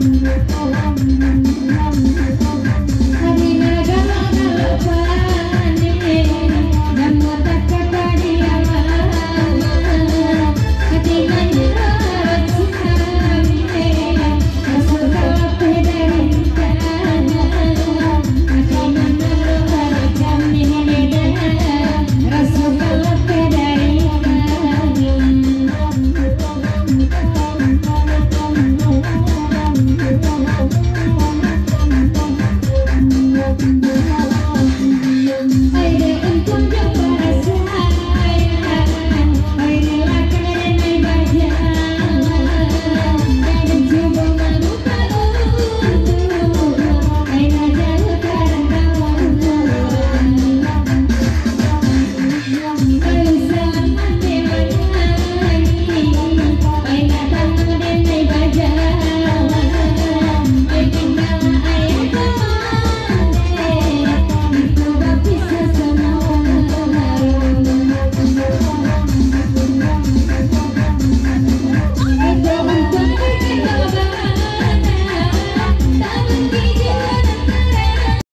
I'm